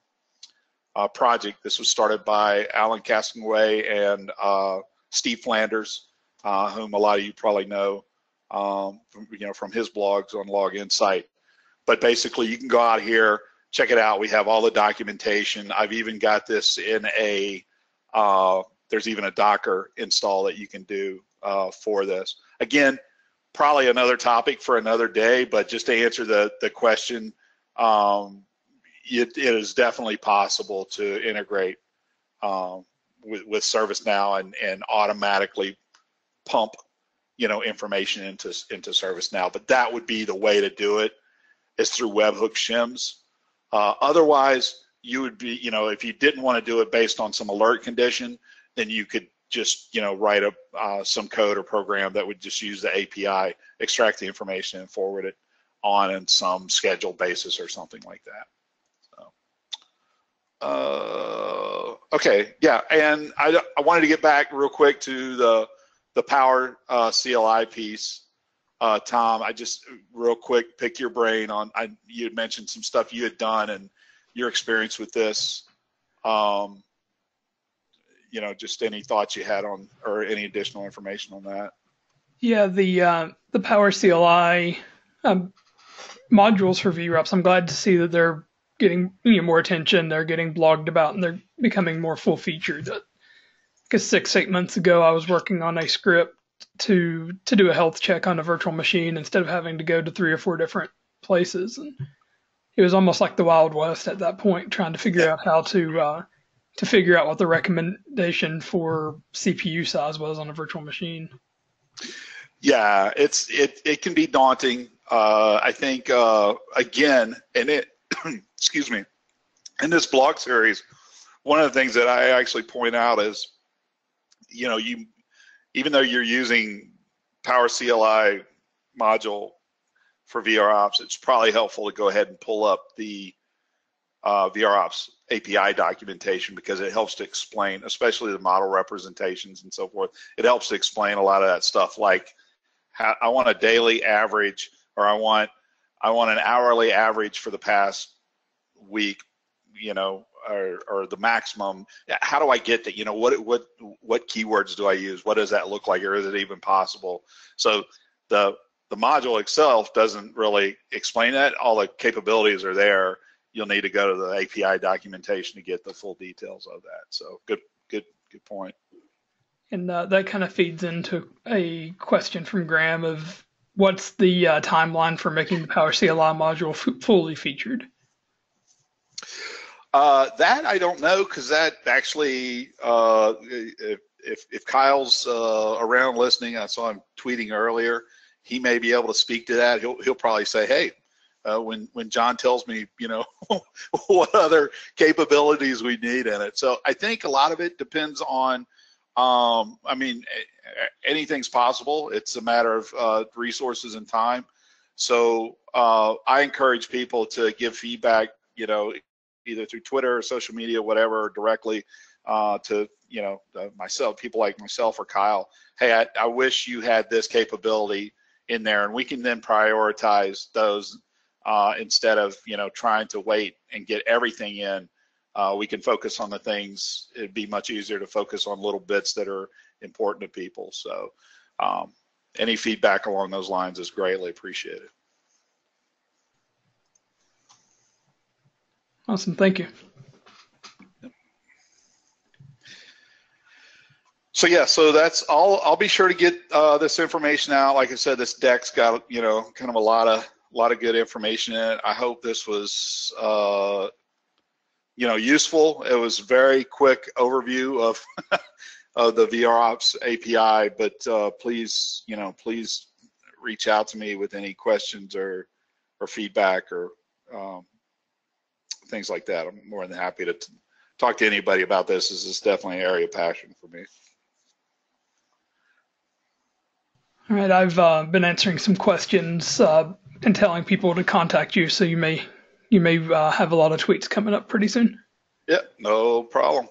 uh, project. This was started by Alan Castonguay and uh, Steve Flanders, uh, whom a lot of you probably know, um, from, you know, from his blogs on Log Insight. But basically, you can go out here, check it out. We have all the documentation. I've even got this in a. Uh, there's even a Docker install that you can do uh, for this. Again, probably another topic for another day, but just to answer the the question, um, it, it is definitely possible to integrate um, with, with ServiceNow and, and automatically pump, you know, information into, into ServiceNow. But that would be the way to do it is through webhook shims. Uh, otherwise, you would be, you know, if you didn't want to do it based on some alert condition, then you could just, you know, write up uh, some code or program that would just use the API, extract the information and forward it on in some scheduled basis or something like that. Uh, okay, yeah, and I, I wanted to get back real quick to the the power uh, CLI piece. Uh, Tom, I just real quick pick your brain on. I, you had mentioned some stuff you had done and your experience with this. Um, you know, just any thoughts you had on or any additional information on that. Yeah, the uh, the Power CLI um, modules for VROPS. I'm glad to see that they're getting you know, more attention. They're getting blogged about, and they're becoming more full featured. Because six eight months ago, I was working on a script to to do a health check on a virtual machine instead of having to go to three or four different places, and it was almost like the Wild West at that point, trying to figure out how to uh, to figure out what the recommendation for CPU size was on a virtual machine. Yeah, it's it it can be daunting. Uh, I think uh, again, and it excuse me, in this blog series, one of the things that I actually point out is, you know, you even though you're using Power CLI module for VR Ops, it's probably helpful to go ahead and pull up the uh, VROps API documentation because it helps to explain, especially the model representations and so forth. It helps to explain a lot of that stuff, like how I want a daily average or I want I want an hourly average for the past week, you know, or, or the maximum. How do I get that? You know, what what what keywords do I use? What does that look like, or is it even possible? So the the module itself doesn't really explain that. All the capabilities are there. you'll need to go to the API documentation to get the full details of that. So good, good, good point. And uh, that kind of feeds into a question from Graham of what's the uh, timeline for making the Power CLI module f- fully featured? Uh, that I don't know because that actually, uh, if, if Kyle's uh, around listening, I saw him tweeting earlier. He may be able to speak to that. He'll he'll probably say, "Hey, uh, when when John tells me, you know, what other capabilities we need in it." So I think a lot of it depends on. Um, I mean, anything's possible. It's a matter of uh, resources and time. So uh, I encourage people to give feedback. You know, either through Twitter or social media, whatever, directly uh, to you know myself, people like myself or Kyle. Hey, I, I wish you had this capability in there, and we can then prioritize those uh, instead of you know trying to wait and get everything in. Uh, we can focus on the things. It'd be much easier to focus on little bits that are important to people. So, um, any feedback along those lines is greatly appreciated. Awesome, thank you. So yeah, so that's all. I'll be sure to get uh, this information out. Like I said, this deck's got you know kind of a lot of a lot of good information in it. I hope this was uh, you know useful. It was very quick overview of of the VROps API, but uh, please you know please reach out to me with any questions or or feedback or um, things like that. I'm more than happy to t- talk to anybody about this. This is definitely an area of passion for me. All right, I've uh, been answering some questions uh, and telling people to contact you, so you may you may uh, have a lot of tweets coming up pretty soon. Yep, no problem.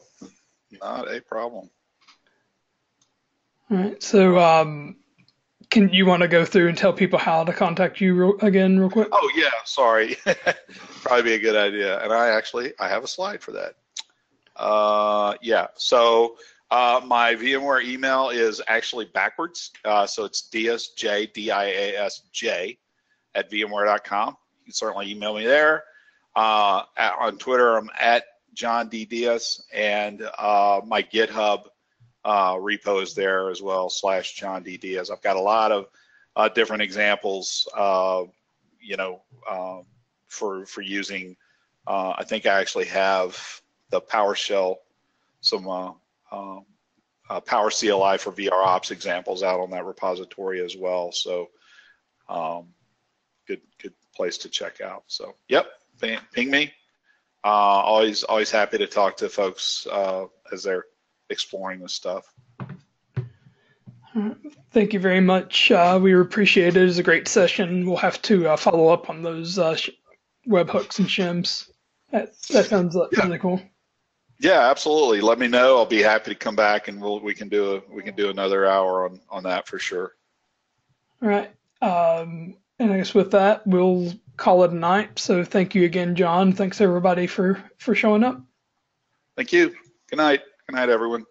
Not a problem. All right, so um, can you want to go through and tell people how to contact you real, again, real quick? Oh yeah, sorry. Probably be a good idea. And I actually I have a slide for that. Uh, yeah. So uh, my VMware email is actually backwards. Uh, so it's Dias J D I A S J at VMware.com. You can certainly email me there. Uh, at, on Twitter, I'm at John D Dias, and uh, my GitHub uh, repos there as well, slash John D. Dias. I've got a lot of uh, different examples, you know, um, for for using. Uh, I think I actually have the PowerShell, some uh, um, uh, Power CLI for VR Ops examples out on that repository as well. So, um, good good place to check out. So, yep, ping me. always always happy to talk to folks as they're exploring this stuff. Thank you very much. Uh, we appreciate it. It was a great session. We'll have to uh, follow up on those uh, webhooks and shims. That, that sounds yeah. really cool. Yeah, absolutely. Let me know. I'll be happy to come back and we'll we can do a we can do another hour on on that for sure. All right. Um, and I guess with that we'll call it a night. So thank you again, John. Thanks everybody for for showing up. Thank you. Good night. Good night, everyone.